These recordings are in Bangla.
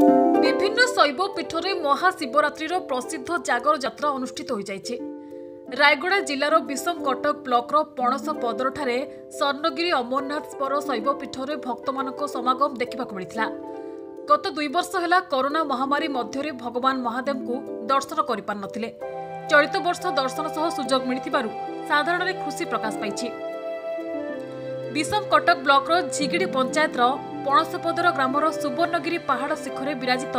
ବିଭିନ୍ନ ଶୈବ ପୀଠରେ ମହାଶିବରାତ୍ରିର ପ୍ରସିଦ୍ଧ ଜାଗର ଯାତ୍ରା ଅନୁଷ୍ଠିତ ହୋଇଯାଇଛି ରାୟଗଡ଼ା ଜିଲ୍ଲାର ବିଷମ କଟକ ବ୍ଲକର ପଣସ ପଦରଠାରେ ସ୍ୱର୍ଣ୍ଣଗିରି ଅମରନାଥପର ଶୈବପୀଠରେ ଭକ୍ତମାନଙ୍କ ସମାଗମ ଦେଖିବାକୁ ମିଳିଥିଲା ଗତ ଦୁଇ ବର୍ଷ ହେଲା କରୋନା ମହାମାରୀ ମଧ୍ୟରେ ଭଗବାନ ମହାଦେବଙ୍କୁ ଦର୍ଶନ କରିପାରିନଥିଲେ ଚଳିତ ବର୍ଷ ଦର୍ଶନ ସହ ସୁଯୋଗ ମିଳିଥିବାରୁ ସାଧାରଣରେ ଖୁସି ପ୍ରକାଶ ପାଇଛି ବିଷମ କଟକ ବ୍ଲକର ଝିଗିଡ଼ି ପଞ୍ଚାୟତର পণসপদর গ্রামর সুবর্ণগিরি পাহাড় শিখরে বিরাজিত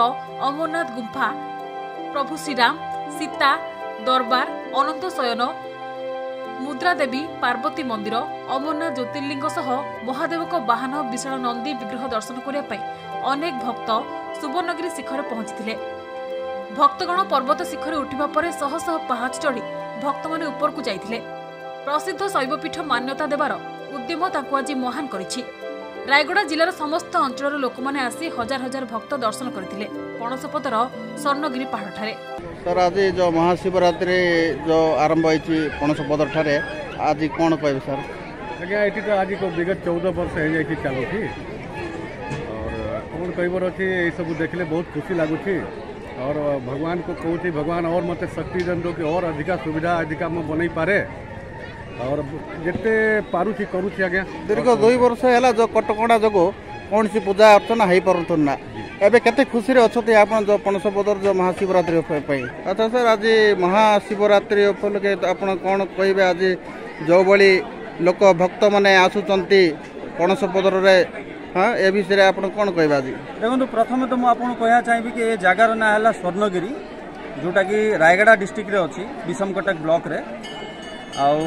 অমরনাথ গুম্ফা প্রভু শ্রীরাম সীতা দরবার অনন্ত শয়ন মুদ্রাদেবী পার্বতী মন্দির অমরনাথ জ্যোতির্লিঙ্গ সহ মহাদেবক বাহন বিশাল নন্দী বিগ্রহ দর্শন করা অনেক ভক্ত সুবর্ণগিরি শিখরে পৌঁছি ভক্তগণ পর্বত শিখরে উঠিবা পরে শহ শহ পাহাচ চড়ি ভক্ত মানে উপরক যাই প্রসিদ্ধ শৈবপীঠ মান্যতা দেবার উদ্যম তা আজ মহান করেছে ରାୟଗଡ଼ା ଜିଲ୍ଲାର ସମସ୍ତ ଅଞ୍ଚଳର ଲୋକମାନେ ଆସି ହଜାର ହଜାର ଭକ୍ତ ଦର୍ଶନ କରିଥିଲେ ପଣସପତର ସ୍ୱର୍ଣ୍ଣଗିରି ପାହାଡ଼ଠାରେ ସାର୍ ଆଜି ଯେଉଁ ମହାଶିବରାତ୍ରି ଯେଉଁ ଆରମ୍ଭ ହୋଇଛି ପଣସପତରଠାରେ ଆଜି କ'ଣ କହିବେ ସାର୍ ଆଜ୍ଞା ଏଠି ତ ଆଜି ବିଗତ ଚଉଦ ବର୍ଷ ହେଇଯାଇଛି ଚାଲୁଛି କ'ଣ କହିବାର ଅଛି ଏଇସବୁ ଦେଖିଲେ ବହୁତ ଖୁସି ଲାଗୁଛି और भगवान को कहूँ भगवान और मत शक्ति दंडों की और अधिका सुविधा अधिका मैं बनई पारे और जिते पारुची करुची आज्ञा दीर्घ दुई वर्ष है जो कटकणा जो कौन सी पूजा अर्चना हो पारत ना एवं केते खुशी अच्छा आप जो पणस पदर जो महाशिवरात्रि अच्छा सर आज महाशिवरात्रि उपलक्षे आप कौन कहे आज जो भाई लोक भक्त मैंने आसुंच पणस पदर हाँ ए विषय आप कौन कह आज देखो प्रथम तो मुझे कहना चाहिए कि ये जगार ना है स्वर्णगिरी जोटा कि रायगढ़ डिस्ट्रिक्ट अच्छी विषमकटक ब्लक्रे ଆଉ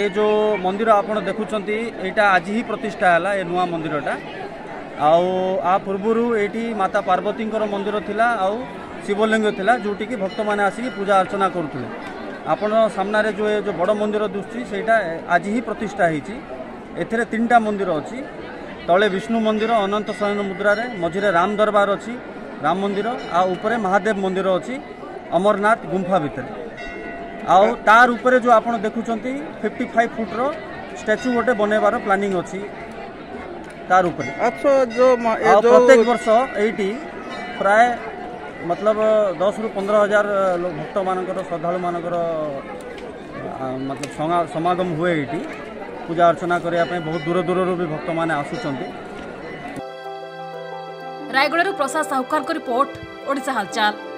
ଏ ଯେଉଁ ମନ୍ଦିର ଆପଣ ଦେଖୁଛନ୍ତି ଏଇଟା ଆଜି ହିଁ ପ୍ରତିଷ୍ଠା ହେଲା ଏ ନୂଆ ମନ୍ଦିରଟା ଆଉ ଆ ପୂର୍ବରୁ ଏଇଠି ମାତା ପାର୍ବତୀଙ୍କର ମନ୍ଦିର ଥିଲା ଆଉ ଶିବଲିଙ୍ଗ ଥିଲା ଯେଉଁଠିକି ଭକ୍ତମାନେ ଆସିକି ପୂଜା ଅର୍ଚ୍ଚନା କରୁଥିଲେ ଆପଣ ସାମ୍ନାରେ ଯେଉଁ ଏ ଯେଉଁ ବଡ଼ ମନ୍ଦିର ଦିଶୁଛି ସେଇଟା ଆଜି ହିଁ ପ୍ରତିଷ୍ଠା ହେଇଛି ଏଥିରେ ତିନିଟା ମନ୍ଦିର ଅଛି ତଳେ ବିଷ୍ଣୁ ମନ୍ଦିର ଅନନ୍ତ ଶୟନ ମୁଦ୍ରାରେ ମଝିରେ ରାମ ଦରବାର ଅଛି ରାମ ମନ୍ଦିର ଆଉ ଉପରେ ମହାଦେବ ମନ୍ଦିର ଅଛି ଅମରନାଥ ଗୁମ୍ଫା ଭିତରେ ଆଉ ତାର ଉପରେ ଯେଉଁ ଆପଣ ଦେଖୁଛନ୍ତି ଫିଫ୍ଟି ଫାଇଭ୍ ଫୁଟ୍ର ଷ୍ଟାଚ୍ୟୁ ଗୋଟେ ବନେଇବାର ପ୍ଲାନିଂ ଅଛି ତାର ଉପରେ ପ୍ରତ୍ୟେକ ବର୍ଷ ଏଇଠି ପ୍ରାୟ ମତଲବ ଦଶରୁ ପନ୍ଦର ହଜାର ଭକ୍ତମାନଙ୍କର ଶ୍ରଦ୍ଧାଳୁମାନଙ୍କର ମତଲବ ସମାଗମ ହୁଏ ଏଇଠି ପୂଜା ଅର୍ଚ୍ଚନା କରିବା ପାଇଁ ବହୁତ ଦୂର ଦୂରରୁ ବି ଭକ୍ତମାନେ ଆସୁଛନ୍ତି ରାୟଗଡ଼ାରୁ ପ୍ରସାଦ ସାହୁକାରଙ୍କ ରିପୋର୍ଟ ଓଡ଼ିଶା ହାଲଚାଲ